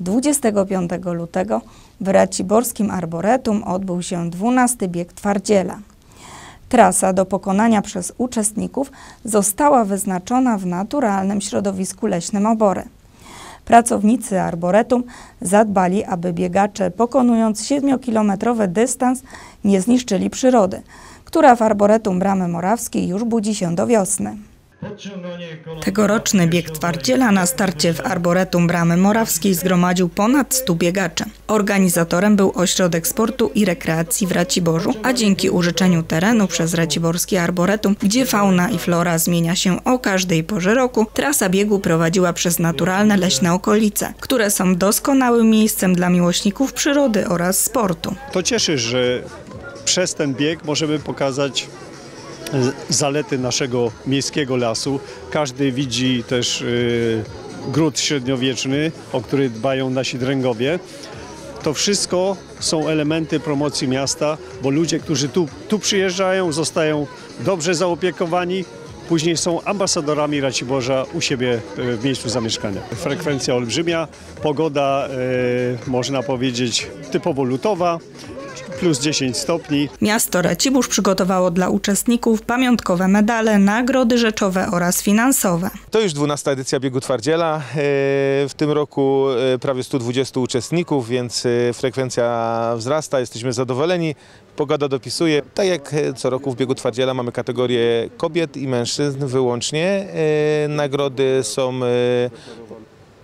25 lutego w Raciborskim Arboretum odbył się 12 bieg twardziela. Trasa do pokonania przez uczestników została wyznaczona w naturalnym środowisku leśnym Obory. Pracownicy Arboretum zadbali, aby biegacze pokonując 7-kilometrowy dystans nie zniszczyli przyrody, która w Arboretum Bramy Morawskiej już budzi się do wiosny. Tegoroczny bieg twardziela na starcie w Arboretum Bramy Morawskiej zgromadził ponad 100 biegaczy. Organizatorem był Ośrodek Sportu i Rekreacji w Raciborzu, a dzięki użyczeniu terenu przez Raciborskie Arboretum, gdzie fauna i flora zmienia się o każdej porze roku, trasa biegu prowadziła przez naturalne leśne okolice, które są doskonałym miejscem dla miłośników przyrody oraz sportu. To cieszy, że przez ten bieg możemy pokazać zalety naszego miejskiego lasu. Każdy widzi też y, gród średniowieczny, o który dbają nasi dręgowie. To wszystko są elementy promocji miasta, bo ludzie, którzy tu, tu przyjeżdżają, zostają dobrze zaopiekowani, później są ambasadorami Raciborza u siebie e, w miejscu zamieszkania. Frekwencja olbrzymia, pogoda e, można powiedzieć typowo lutowa, plus 10 stopni. Miasto Racibórz przygotowało dla uczestników pamiątkowe medale, nagrody rzeczowe oraz finansowe. To już 12 edycja biegu twardziela. E, W tym roku e, prawie 120 uczestników, więc e, frekwencja wzrasta, jesteśmy zadowoleni. Pogoda dopisuje. Tak jak co roku w biegu twardziela mamy kategorię kobiet i mężczyzn wyłącznie. Nagrody są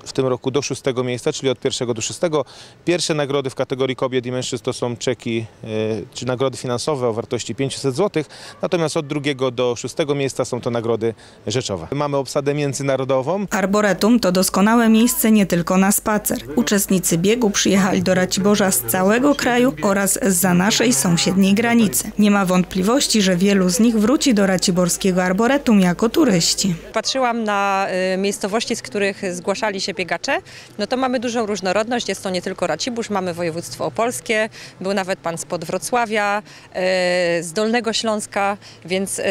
w tym roku do szóstego miejsca, czyli od pierwszego do szóstego. Pierwsze nagrody w kategorii kobiet i mężczyzn to są czeki, e, czy nagrody finansowe o wartości 500 zł, natomiast od drugiego do szóstego miejsca są to nagrody rzeczowe. Mamy obsadę międzynarodową. Arboretum to doskonałe miejsce nie tylko na spacer. Uczestnicy biegu przyjechali do Raciborza z całego kraju oraz za naszej sąsiedniej granicy. Nie ma wątpliwości, że wielu z nich wróci do Raciborskiego Arboretum jako turyści. Patrzyłam na y, miejscowości, z których zgłaszali się biegacze, no to mamy dużą różnorodność. Jest to nie tylko Racibórz, mamy województwo opolskie, był nawet pan spod Wrocławia, y, z Dolnego Śląska, więc y,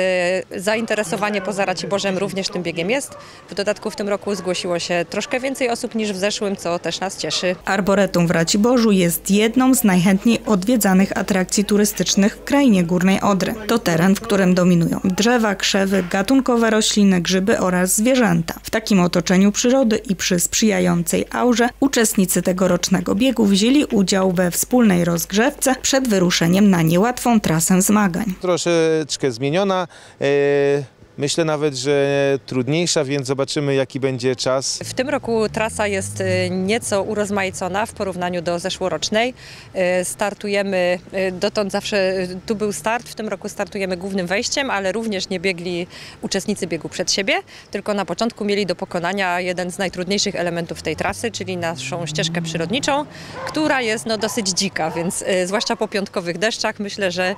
zainteresowanie poza Raciborzem również tym biegiem jest. W dodatku w tym roku zgłosiło się troszkę więcej osób niż w zeszłym, co też nas cieszy. Arboretum w Raciborzu jest jedną z najchętniej odwiedzanych atrakcji turystycznych w krainie Górnej Odry. To teren, w którym dominują drzewa, krzewy, gatunkowe rośliny, grzyby oraz zwierzęta. W takim otoczeniu przyrody i przy sprzyjającej aurze uczestnicy tegorocznego biegu wzięli udział we wspólnej rozgrzewce przed wyruszeniem na niełatwą trasę zmagań. Troszeczkę zmieniona. e, Myślę nawet, że trudniejsza, więc zobaczymy jaki będzie czas. W tym roku trasa jest y, nieco urozmaicona w porównaniu do zeszłorocznej. Y, Startujemy, y, dotąd zawsze tu był start, w tym roku startujemy głównym wejściem, ale również nie biegli uczestnicy biegu przed siebie, tylko na początku mieli do pokonania jeden z najtrudniejszych elementów tej trasy, czyli naszą ścieżkę przyrodniczą, która jest no, dosyć dzika, więc zwłaszcza po piątkowych deszczach myślę, że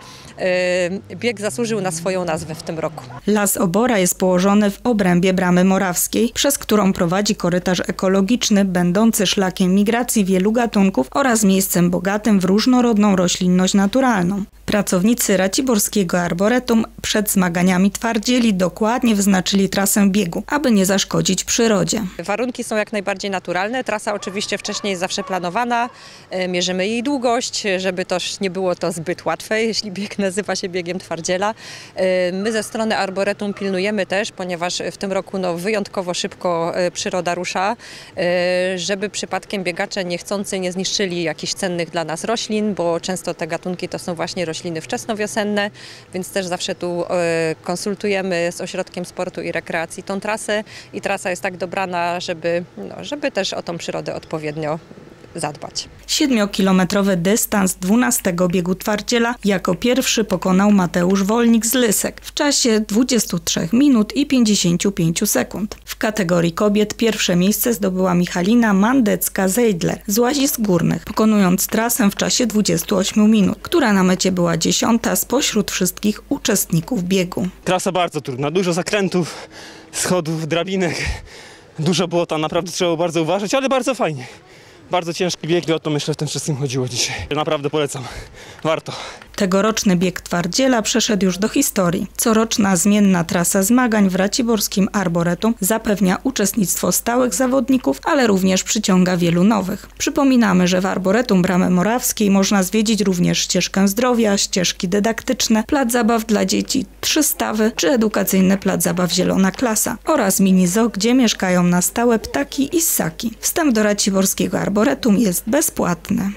bieg zasłużył na swoją nazwę w tym roku. Las Obora jest położony w obrębie Bramy Morawskiej, przez którą prowadzi korytarz ekologiczny będący szlakiem migracji wielu gatunków oraz miejscem bogatym w różnorodną roślinność naturalną. Pracownicy Raciborskiego Arboretum przed zmaganiami twardzieli dokładnie wyznaczyli trasę biegu, aby nie zaszkodzić przyrodzie. Warunki są jak najbardziej naturalne. Trasa oczywiście wcześniej jest zawsze planowana. E, Mierzymy jej długość, żeby też nie było to zbyt łatwe, jeśli bieg nazywa się biegiem twardziela. E, My ze strony Arboretum pilnujemy też, ponieważ w tym roku no, wyjątkowo szybko e, przyroda rusza, e, żeby przypadkiem biegacze niechcący nie zniszczyli jakichś cennych dla nas roślin, bo często te gatunki to są właśnie rośliny wczesnowiosenne, więc też zawsze tu e, konsultujemy z Ośrodkiem Sportu i Rekreacji tą trasę i trasa jest tak dobrana, żeby, no, żeby też o tą przyrodę odpowiednio zadbać. Siedmiokilometrowy dystans 12 biegu twardziela jako pierwszy pokonał Mateusz Wolnik z Lysek w czasie 23 minut i 55 sekund. W kategorii kobiet pierwsze miejsce zdobyła Michalina Mandecka-Zeidler z Łazisk Górnych, pokonując trasę w czasie 28 minut, która na mecie była dziesiąta spośród wszystkich uczestników biegu. Trasa bardzo trudna, dużo zakrętów, schodów, drabinek, dużo błota, naprawdę trzeba było bardzo uważać, ale bardzo fajnie. Bardzo ciężki bieg i o to myślę w tym wszystkim chodziło dzisiaj. Naprawdę polecam, warto. Tegoroczny bieg Twardziela przeszedł już do historii. Coroczna zmienna trasa zmagań w Raciborskim Arboretum zapewnia uczestnictwo stałych zawodników, ale również przyciąga wielu nowych. Przypominamy, że w Arboretum Bramy Morawskiej można zwiedzić również ścieżkę zdrowia, ścieżki dydaktyczne, plac zabaw dla dzieci, trzy stawy czy edukacyjny plac zabaw Zielona Klasa oraz mini zoo, gdzie mieszkają na stałe ptaki i ssaki. Wstęp do Raciborskiego Arboretum jest bezpłatny.